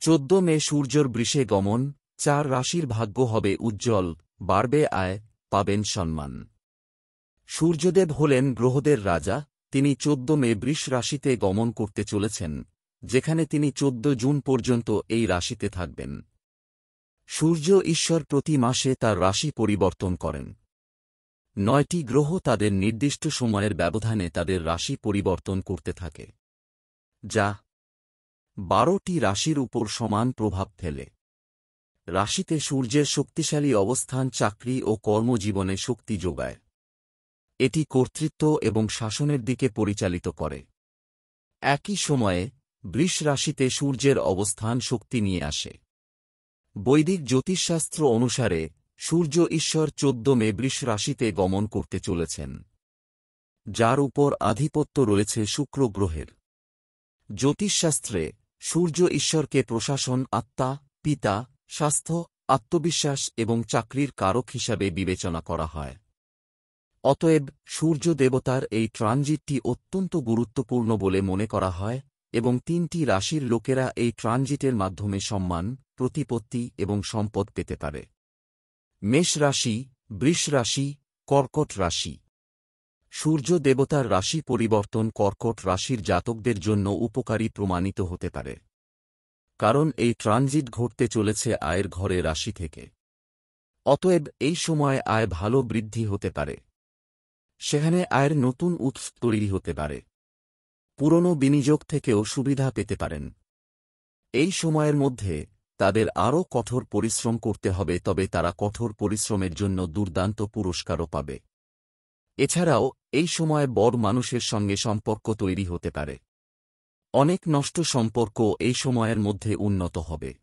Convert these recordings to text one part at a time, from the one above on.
চোদ্দ মে সূর্যর বৃষে গমন, চার রাশির ভাগ্য হবে উজ্জ্বল, বাড়বে আয়, পাবেন সম্মান। সূর্যদেব হলেন গ্রহদের রাজা, তিনি চোদ্দ মে বৃষ রাশিতে গমন করতে চলেছেন, যেখানে তিনি চোদ্দ জুন পর্যন্ত এই রাশিতে থাকবেন। সূর্য ঈশ্বর প্রতি মাসে তার রাশি পরিবর্তন করেন। নয়টি গ্রহ তাদের নির্দিষ্ট সময়ের ব্যবধানে তাদের রাশি পরিবর্তন করতে থাকে। যা বারোটি রাশির উপর সমান প্রভাব ফেলে। রাশিতে সূর্যের শক্তিশালী অবস্থান চাকরি ও কর্মজীবনে শক্তি যোগায়। এটি কর্তৃত্ব এবং শাসনের দিকে পরিচালিত করে। একই সময়ে, বৃষ রাশিতে সূর্যের অবস্থান শক্তি নিয়ে আসে। বৈদিক জ্যোতিষশাস্ত্র অনুসারে, সূর্য ঈশ্বর চোদ্দ মে বৃষ রাশিতে গমন করতে চলেছেন। যার উপর আধিপত্য রয়েছে শুক্র গ্রহের। জ্যোতিষশাস্ত্রে সূর্য ঈশ্বরকে প্রশাসন, আত্মা, পিতা, স্বাস্থ্য, আত্মবিশ্বাস এবং চাকরির কারক হিসাবে বিবেচনা করা হয়। অতএব, সূর্য দেবতার এই ট্রানজিটটি অত্যন্ত গুরুত্বপূর্ণ বলে মনে করা হয় এবং তিনটি রাশির লোকেরা এই ট্রানজিটের মাধ্যমে সম্মান, প্রতিপত্তি এবং সম্পদ পেতে পারে। মেষ রাশি, বৃষ রাশি, কর্কট রাশি। সূর্য দেবতার রাশি পরিবর্তন কর্কট রাশির জাতকদের জন্য উপকারী প্রমাণিত হতে পারে। কারণ এই ট্রানজিট ঘটতে চলেছে আয়ের ঘরে রাশি থেকে। অতএব এই সময় আয় ভালো বৃদ্ধি হতে পারে। সেখানে আয়ের নতুন উৎস তৈরি হতে পারে। পুরনো বিনিয়োগ থেকেও সুবিধা পেতে পারেন। এই সময়ের মধ্যে তাদের আরও কঠোর পরিশ্রম করতে হবে, তবে তারা কঠোর পরিশ্রমের জন্য দুর্দান্ত পুরস্কারও পাবে। এছাড়াও এই সময় বড় মানুষের সঙ্গে সম্পর্ক তৈরি হতে পারে। অনেক নষ্ট সম্পর্ক এই সময়ের মধ্যে উন্নত হবে।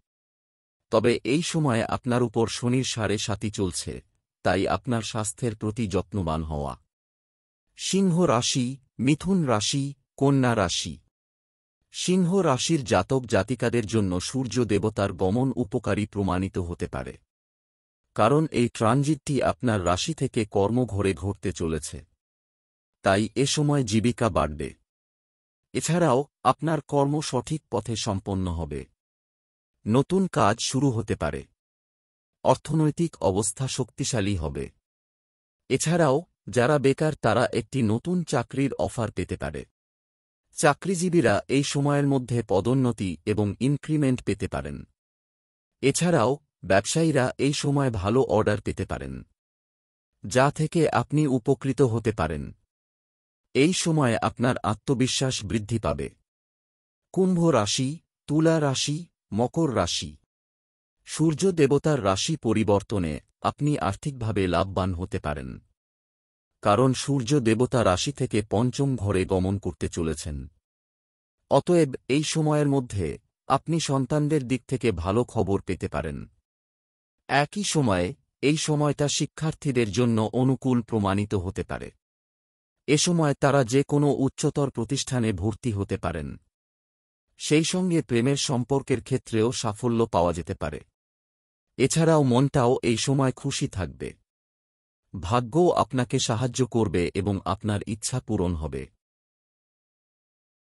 তবে এই সময়ে আপনার উপর শনির সাড়ে সাতি চলছে, তাই আপনার স্বাস্থ্যের প্রতি যত্নবান হওয়া। সিংহ রাশি, মিথুন রাশি, কন্যা রাশি। সিংহ রাশির জাতক জাতিকাদের জন্য সূর্য দেবতার গমন উপকারী প্রমাণিত হতে পারে। কারণ এই ট্রানজিটটি আপনার রাশি থেকে কর্মঘরে ঘটতে চলেছে। তাই এ সময় জীবিকা বাড়বে। এছাড়াও, আপনার কর্ম সঠিক পথে সম্পন্ন হবে। নতুন কাজ শুরু হতে পারে। অর্থনৈতিক অবস্থা শক্তিশালী হবে। এছাড়াও, যারা বেকার তারা একটি নতুন চাকরির অফার পেতে পারে। চাকরিজীবীরা এই সময়ের মধ্যে পদোন্নতি এবং ইনক্রিমেন্ট পেতে পারেন। এছাড়াও, ব্যবসায়ীরা এই সময় ভালো অর্ডার পেতে পারেন। যা থেকে আপনি উপকৃত হতে পারেন। এই সময়ে আপনার আত্মবিশ্বাস বৃদ্ধি পাবে। কুম্ভ রাশি, তুলা রাশি, মকর রাশি। সূর্য দেবতার রাশি পরিবর্তনে আপনি আর্থিকভাবে লাভবান হতে পারেন। কারণ সূর্য দেবতা রাশি থেকে পঞ্চম ঘরে গমন করতে চলেছেন। অতএব এই সময়ের মধ্যে আপনি সন্তানদের দিক থেকে ভালো খবর পেতে পারেন। একই সময়ে এই সময়টা শিক্ষার্থীদের জন্য অনুকূল প্রমাণিত হতে পারে। এ সময় তারা যে কোনো উচ্চতর প্রতিষ্ঠানে ভর্তি হতে পারেন। সেই সঙ্গে প্রেমের সম্পর্কের ক্ষেত্রেও সাফল্য পাওয়া যেতে পারে। এছাড়াও মনটাও এই সময় খুশি থাকবে। ভাগ্যও আপনাকে সাহায্য করবে এবং আপনার ইচ্ছা পূরণ হবে।